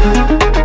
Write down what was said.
Thank